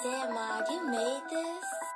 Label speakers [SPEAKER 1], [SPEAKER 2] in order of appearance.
[SPEAKER 1] Damn, Ma, you made this?